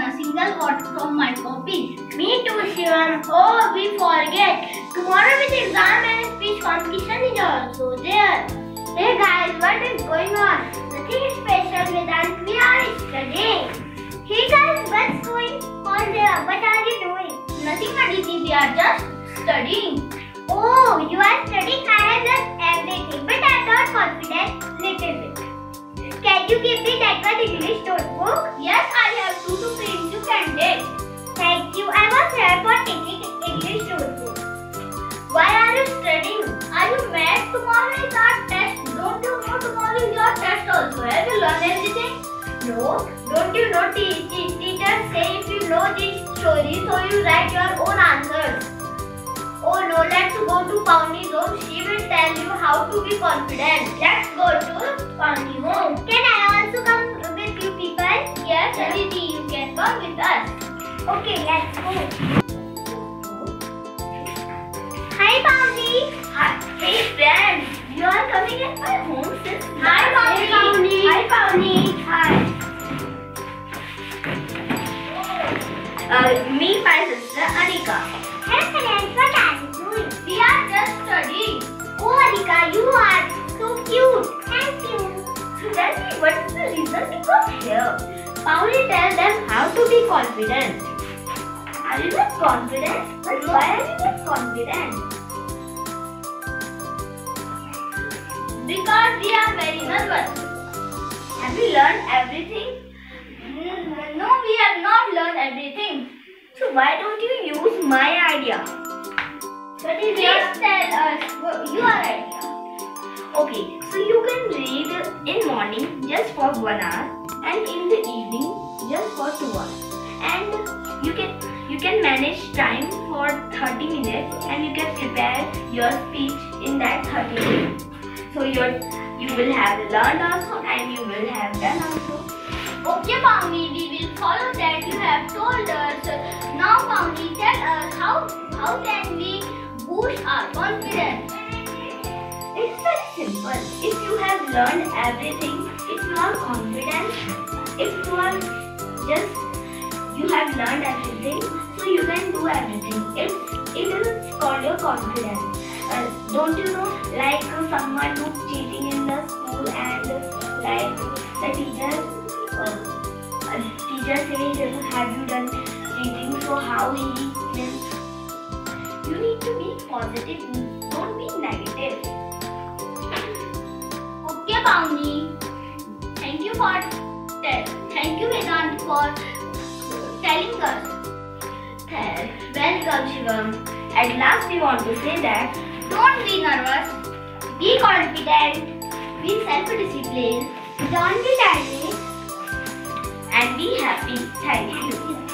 a single word from my copies. Me too, Shivam. Oh, we forget. Tomorrow with exam and speech competition is also there. Hey guys, what is going on? Nothing special, Vedant. We are studying. Hey guys, what's going on there? What are you doing? Nothing, Aditi. We are just studying. Oh, you are studying. I have learned everything, but I got confident. Little bit. Can you give me take. Thank you. I was here for taking English notebook. Why are you studying? Are you mad? Tomorrow is our test. Don't you know tomorrow is your test also? Have you learned everything? No, don't you know te- te- teachers say if you know this story, so you write your own answers. Oh no, let's go to Pawnee room. She will tell you how to be confident. Let's go to Pawnee home. Okay, let's go. Hi Pawnee. Hi, hey friends, you are coming at my home since Hi day. Hi Pawnee. Hi. Uh, meet my sister Anika. Hey friends, what are you doing? We are just studying. Oh Anika, you are so cute. Thank you. So tell me what is the reason we got here? Pauli tell them how to be confident. Are you not confident? But why are you not confident? Because we are very nervous. Have we learned everything? No, we have not learned everything. So why don't you use my idea? Is Please your tell us uh, what your idea. Okay, so you can read in morning just for one hour and in the evening just for two hours. Manage time for 30 minutes and you can prepare your speech in that 30 minutes. So your you will have learned also and you will have done also. Okay, Pawnee, we will follow that you have told us. Now, Pawnee, tell us how how can we boost our confidence? It's very simple. If you have learned everything, if you are confident, if you are just you have learned everything, so everything. It it is called your confidence. Uh, don't you know, like uh, someone who's cheating in the school and uh, like the teacher, uh, uh, teacher says, have you done cheating? So how he will? You need to be positive. Don't be negative. Okay, Pawnee. Thank you for thank you Vedant for telling us. Th- Welcome Shivam. At last we want to say that don't be nervous, be confident, be self-disciplined, Don't be tiny. and be happy. Thank you.